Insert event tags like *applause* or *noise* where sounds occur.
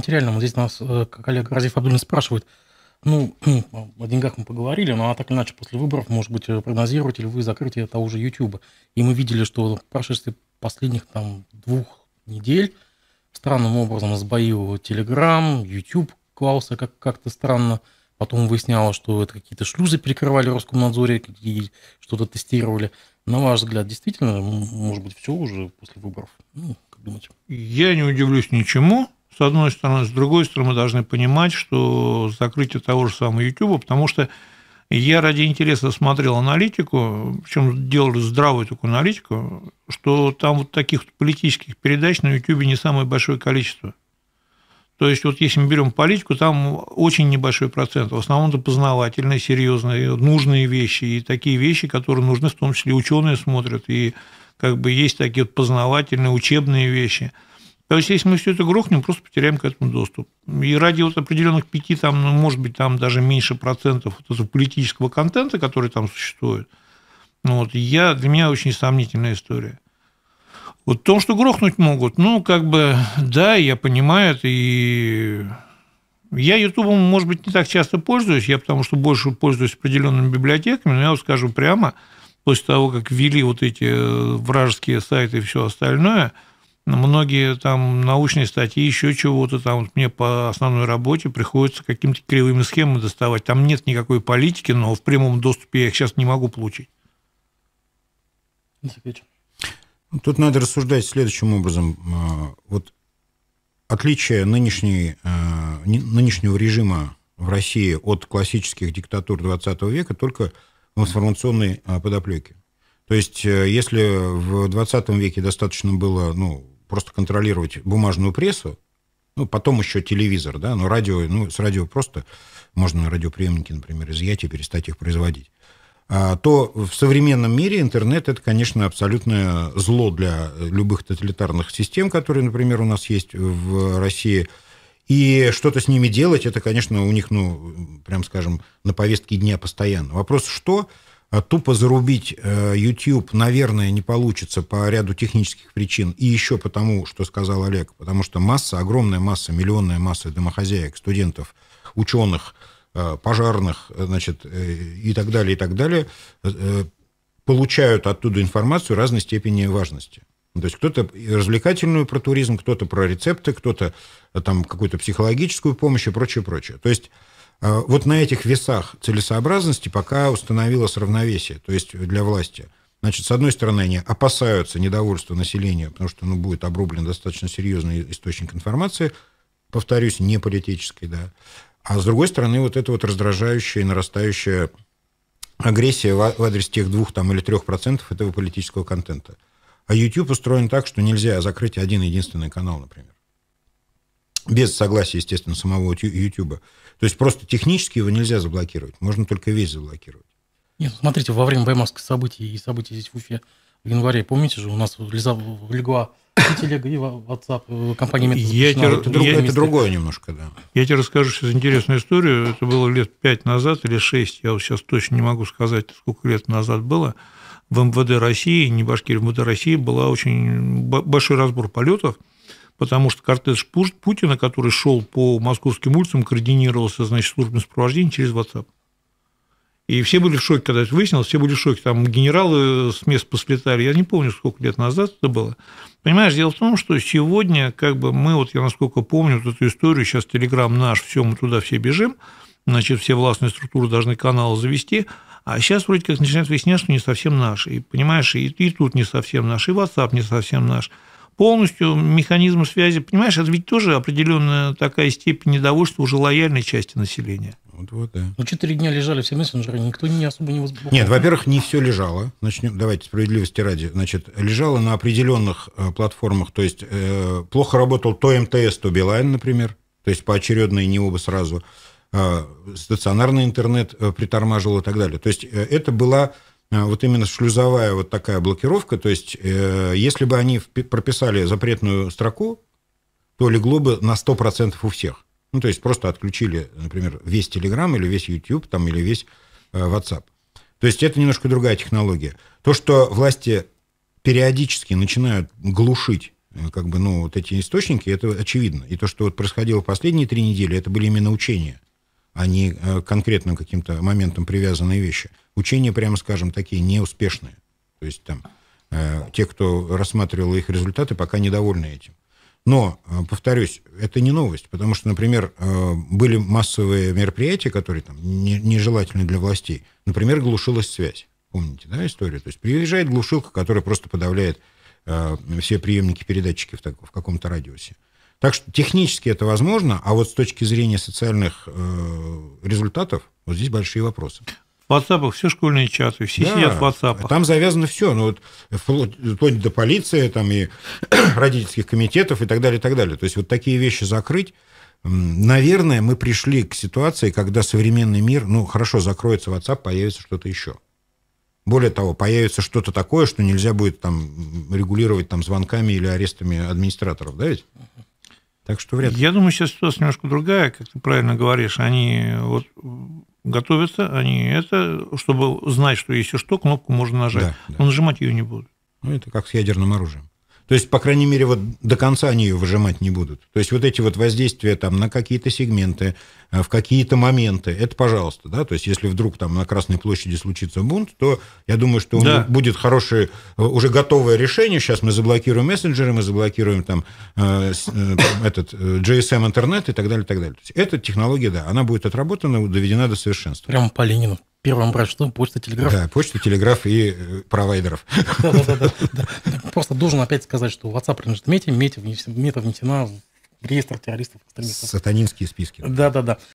материальном. Здесь нас э, коллега Разиф Абдулин спрашивает, ну, о деньгах мы поговорили, но а так или иначе после выборов, может быть, э, прогнозируете ли вы закрытие того же YouTube? И мы видели, что в прошествии последних там двух недель странным образом сбоил Telegram, YouTube клался как- как-то странно. Потом выяснялось, что это какие-то шлюзы перекрывали Роскомнадзоре, какие что-то тестировали. На ваш взгляд, действительно, может быть, все уже после выборов? Ну, как думаете? Я не удивлюсь ничему, с одной стороны. С другой стороны, мы должны понимать, что закрытие того же самого YouTube, потому что я ради интереса смотрел аналитику, причем делали здравую такую аналитику, что там вот таких политических передач на YouTube не самое большое количество. То есть, вот если мы берем политику, там очень небольшой процент. В основном это познавательные, серьезные, нужные вещи, и такие вещи, которые нужны, в том числе ученые смотрят, и как бы есть такие вот познавательные, учебные вещи. То есть, если мы все это грохнем, просто потеряем к этому доступ. И ради вот определенных пяти, там, ну, может быть, там даже меньше процентов вот этого политического контента, который там существует, ну, вот, я, для меня очень сомнительная история. Вот то, что грохнуть могут, ну, как бы, да, я понимаю это, и я Ютубом, может быть, не так часто пользуюсь, я потому что больше пользуюсь определенными библиотеками, но я вот скажу прямо, после того, как ввели вот эти э, вражеские сайты и все остальное, многие там научные статьи, еще чего-то там, вот мне по основной работе приходится какими-то кривыми схемами доставать. Там нет никакой политики, но в прямом доступе я их сейчас не могу получить. Тут надо рассуждать следующим образом. А, вот отличие нынешней, а, нынешнего режима в России от классических диктатур 20 века только в информационной а, подоплеке. То есть, э, если в 20 веке достаточно было ну, просто контролировать бумажную прессу, ну, потом еще телевизор, да, но радио, ну, с радио просто можно радиоприемники, например, изъять и перестать их производить. А, то в современном мире интернет это, конечно, абсолютное зло для любых тоталитарных систем, которые, например, у нас есть в России. И что-то с ними делать, это, конечно, у них, ну, прям скажем, на повестке дня постоянно. Вопрос, что тупо зарубить э, YouTube, наверное, не получится по ряду технических причин. И еще потому, что сказал Олег, потому что масса, огромная масса, миллионная масса домохозяек, студентов, ученых, Э, пожарных, э, значит, и так далее, и так далее, получают оттуда информацию разной степени важности. То есть кто-то развлекательную про туризм, кто-то про рецепты, кто-то там какую-то психологическую помощь и прочее, прочее. То есть вот на этих весах целесообразности пока установилось равновесие, то есть для власти. Значит, с одной стороны, они опасаются недовольства населения, потому что ну, будет обрублен достаточно серьезный источник информации, повторюсь, не политической, да. А с другой стороны, вот эта вот раздражающая и нарастающая агрессия в адрес тех двух там, или трех процентов этого политического контента. А YouTube устроен так, что нельзя закрыть один единственный канал, например. Без согласия, естественно, самого YouTube. То есть просто технически его нельзя заблокировать. Можно только весь заблокировать. Нет, смотрите, во время баймарских событий и событий здесь в Уфе в январе, помните же, у нас легла и телега, и WhatsApp, э, компания я тебе, это, друг, это другое немножко, да. Я тебе расскажу сейчас интересную историю. Это было лет пять назад или шесть, я вот сейчас точно не могу сказать, сколько лет назад было. В МВД России, не Башкирии, в МВД России была очень большой разбор полетов, потому что кортеж Путина, который шел по московским улицам, координировался, значит, службами сопровождения через WhatsApp. И все были в шоке, когда это выяснилось, все были в шоке. Там генералы с мест послетали. Я не помню, сколько лет назад это было. Понимаешь, дело в том, что сегодня, как бы мы, вот я насколько помню вот эту историю, сейчас Телеграм наш, все, мы туда все бежим, значит, все властные структуры должны канал завести, а сейчас вроде как начинает выясняться, что не совсем наш. И, понимаешь, и, и тут не совсем наш, и WhatsApp не совсем наш. Полностью механизм связи, понимаешь, это ведь тоже определенная такая степень недовольства уже лояльной части населения. Вот, вот, да. Ну, четыре дня лежали все мессенджеры, никто не особо не возбуждал. Нет, во-первых, не все лежало. Начнем, давайте справедливости ради. Значит, лежало на определенных э, платформах. То есть, э, плохо работал то МТС, то Билайн, например. То есть, поочередно и не оба сразу. Э, стационарный интернет э, притормаживал и так далее. То есть, э, это была вот именно шлюзовая вот такая блокировка. То есть, э, если бы они прописали запретную строку, то легло бы на 100% у всех. Ну, то есть просто отключили, например, весь Telegram или весь YouTube там, или весь э, WhatsApp. То есть это немножко другая технология. То, что власти периодически начинают глушить Э, как бы, ну, вот эти источники, это очевидно. И то, что вот происходило последние три недели, это были именно учения, а не э, конкретным каким-то моментом привязанные вещи. Учения, прямо скажем, такие неуспешные. То есть там э, те, кто рассматривал их результаты, пока недовольны этим. Но, э, повторюсь, это не новость, потому что, например, были массовые мероприятия, которые там нежелательны для властей. Например, глушилась связь. Помните, да, историю? То есть приезжает глушилка, которая просто подавляет все приемники-передатчики в, в каком-то радиусе. Так что технически это возможно, а вот с точки зрения социальных э, результатов, вот здесь большие вопросы. В WhatsApp все школьные чаты, все да, сидят в WhatsApp. Там завязано все, ну вот вплоть, вплоть до полиции, там и *clears throat* родительских комитетов и так далее, и так далее. То есть вот такие вещи закрыть, наверное, мы пришли к ситуации, когда современный мир, ну хорошо, закроется WhatsApp, появится что-то еще. Более того, появится что-то такое, что нельзя будет там регулировать там звонками или арестами администраторов, да ведь? Так что вряд ли. Я думаю, сейчас ситуация немножко другая, как ты правильно говоришь. Они вот готовятся, они это, чтобы знать, что если что, кнопку можно нажать. Да, да. Но нажимать ее не будут. Ну, это как с ядерным оружием. То есть, по крайней мере, вот до конца они ее выжимать не будут. То есть, вот эти вот воздействия там на какие-то сегменты, э, в какие-то моменты, это пожалуйста, да, то есть, если вдруг там на Красной площади случится бунт, то я думаю, что да. будет хорошее, э, уже готовое решение. Сейчас мы заблокируем мессенджеры, мы заблокируем там э, э, этот GSM интернет и так далее, и так далее. То есть, эта технология, да, она будет отработана, доведена до совершенства. Прямо по Ленину первым брать что? Почта, телеграф. Да, почта, телеграф и э, провайдеров. Да-да-да. Просто должен опять сказать, что WhatsApp принадлежит Мете, Мета внесена в реестр террористов. Сатанинские списки. Да-да-да.